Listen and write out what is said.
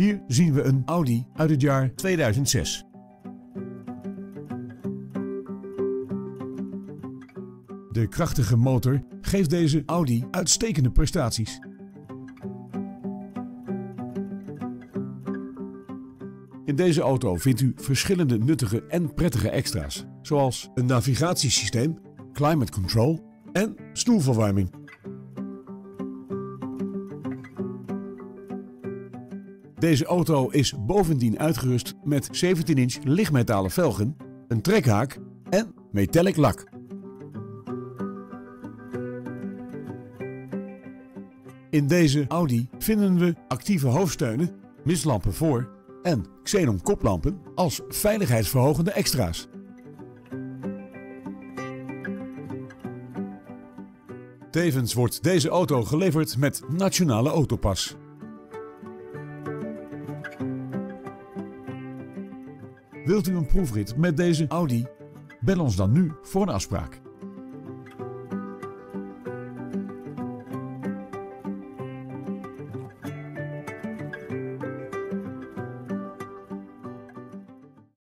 Hier zien we een Audi uit het jaar 2006. De krachtige motor geeft deze Audi uitstekende prestaties. In deze auto vindt u verschillende nuttige en prettige extra's, zoals een navigatiesysteem, climate control en stoelverwarming. Deze auto is bovendien uitgerust met 17-inch lichtmetalen velgen, een trekhaak en metallic lak. In deze Audi vinden we actieve hoofdsteunen, mislampen voor en xenon koplampen als veiligheidsverhogende extra's. Tevens wordt deze auto geleverd met nationale autopas. Wilt u een proefrit met deze Audi? Bel ons dan nu voor een afspraak.